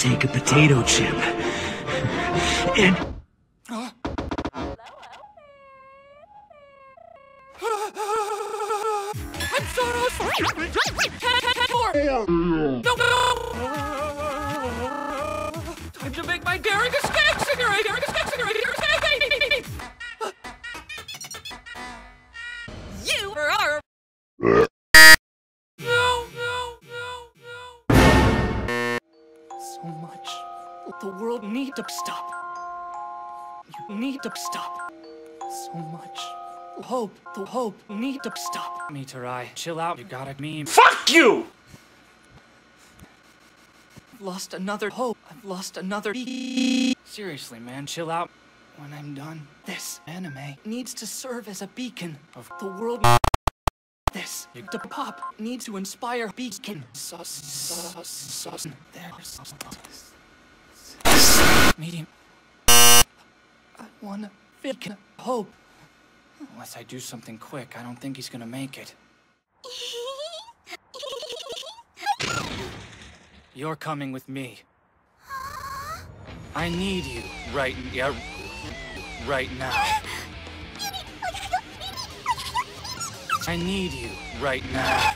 take a potato chip and I'm sorry. No, no. Time to make my daring So much. The world need to stop. You need to stop. So much. Hope, the hope need to stop. Mitarai. Chill out. You got it, me. fuck you! I've lost another hope. I've lost another. Seriously, man, chill out. When I'm done, this anime needs to serve as a beacon of the world. The pop needs to inspire beacon. Sus, sus, sus. There's medium. I wanna beacon hope. Unless I do something quick, I don't think he's gonna make it. You're coming with me. I need you right yeah, right now. I need you right now.